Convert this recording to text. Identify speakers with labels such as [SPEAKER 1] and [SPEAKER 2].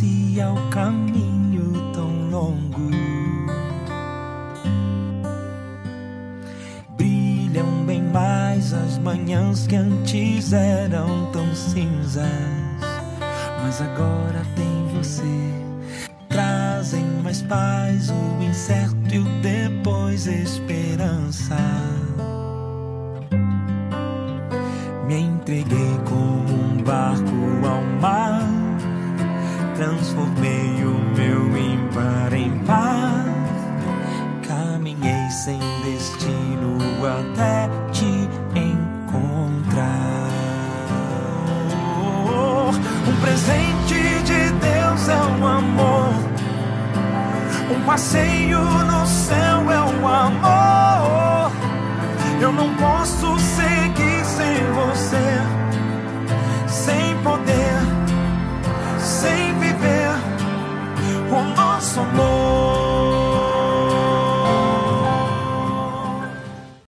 [SPEAKER 1] parecia o caminho tão longo. Brilham bem mais as manhãs que antes eram tão cinzas, mas agora tem você. Trazem mais paz, o incerto e o depois esperança. Me entreguei como um barco ao mar. Transformei o meu ímpar em par. Caminhei sem destino até te encontrar. Um presente de Deus é o amor. Um passeio no céu é o amor. Eu não posso seguir sem você, sem poder